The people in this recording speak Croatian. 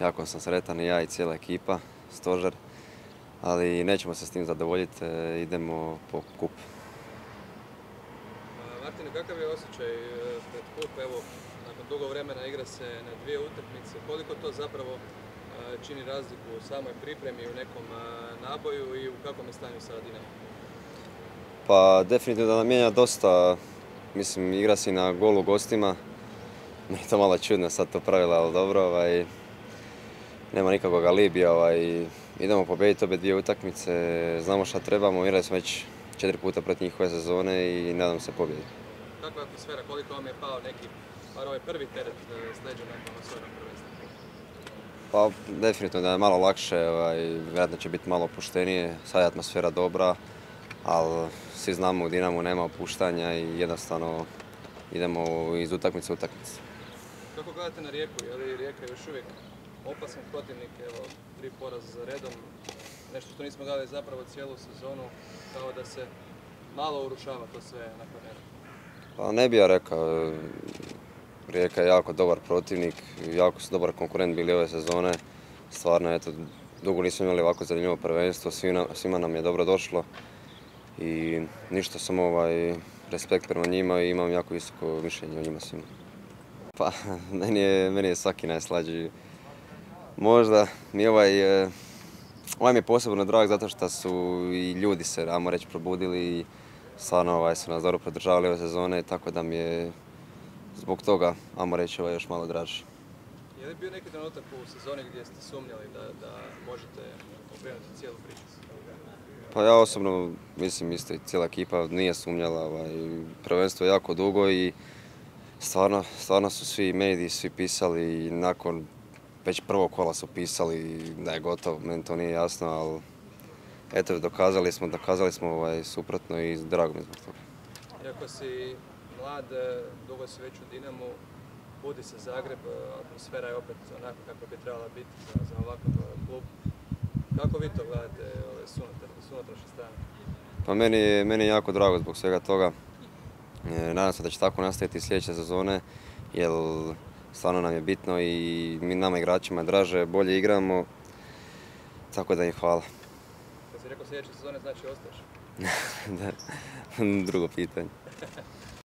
jako sam sretan i ja i cijela ekipa, stožer, ali nećemo se s tim zadovoljiti, e, idemo po kup. Martine, kakav je osjećaj e, pred kup? Evo, nakon dugo vremena igra se na dvije utakmice. Koliko to zapravo e, čini razliku u samoj pripremi, u nekom e, naboju i u kakvom je stanju sa Dinamo? Pa definitivno da nam mijenja dosta, mislim igra si na golu gostima, meni je to malo čudno sad to pravila, ali dobro, ovaj, nema nikakvog alibija, ovaj, idemo pobijediti obe dvije utakmice, znamo šta trebamo, igrali smo već četiri puta protiv njihove sezone i nadam se pobjedi. Kakva je atmosfera, koliko vam je pao neki, bar ovaj prvi teret e, s leđa? Pa definitivno da je malo lakše, ovaj, vjerojatno će biti malo opuštenije, sad je atmosfera dobra, ali svi znamo u Dinamu nema opuštanja i jednostavno idemo iz utakmice u utakmice. Kako gledate na Rijeku? Je li Rijeka još uvijek opasan protivnik? Evo, tri poraza za redom. Nešto što nismo gledali zapravo cijelu sezonu, kao da se malo urušava to sve na kvarneru. Pa ne bi ja rekao, Rijeka je jako dobar protivnik, jako su dobar konkurent bili ove sezone. Stvarno, eto, dugo nismo imali ovako zanimljivo prvenstvo, svima, svima nam je dobro došlo. I ništa sam ovaj, respekt prema njima i imam jako visoko mišljenje o njima svima. Pa, meni je, meni je svaki najslađi. Možda mi ovaj, eh, ovaj mi je posebno drag zato što su i ljudi se, ajmo reći, probudili i stvarno ovaj, su nas dobro podržavali ove sezone, tako da mi je zbog toga, ajmo reći, ovaj još malo draži. Je li bio neki trenutak u sezoni gdje ste sumnjali da, da možete okrenuti cijelu priču? Pa ja osobno mislim isto i cijela ekipa nije sumnjala, ovaj, prvenstvo je jako dugo i stvarno, stvarno su svi mediji, svi pisali i nakon već prvog kola su pisali da je gotovo, meni to nije jasno, ali eto dokazali smo, dokazali smo ovaj, suprotno i drago mi je zbog toga. Iako si mlad, e, dugo si već u Dinamu, budi se Zagreb, e, atmosfera je opet onako kako bi trebala biti za, za ovakav e, klub. Kako vi to gledate ove sunutar, s unutrašnje strane? Pa meni je, meni je jako drago zbog svega toga. E, nadam se da će tako nastaviti sljedeće sezone, jer stvarno nam je bitno i mi nama igračima draže, bolje igramo, tako da im hvala. Kad si rekao sljedeće sezone, znači ostaješ? da, drugo pitanje.